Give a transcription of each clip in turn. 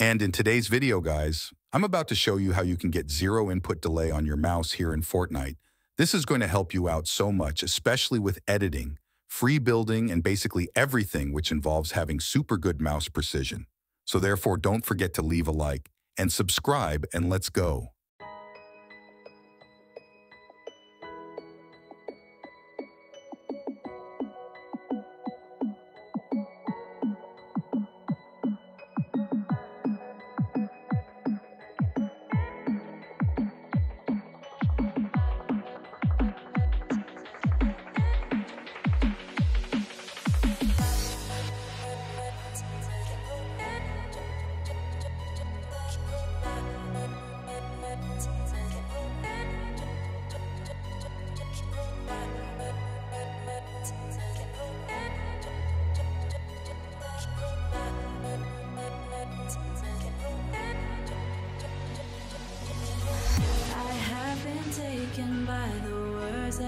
And in today's video, guys, I'm about to show you how you can get zero input delay on your mouse here in Fortnite. This is going to help you out so much, especially with editing, free building, and basically everything which involves having super good mouse precision. So therefore, don't forget to leave a like and subscribe and let's go.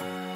Música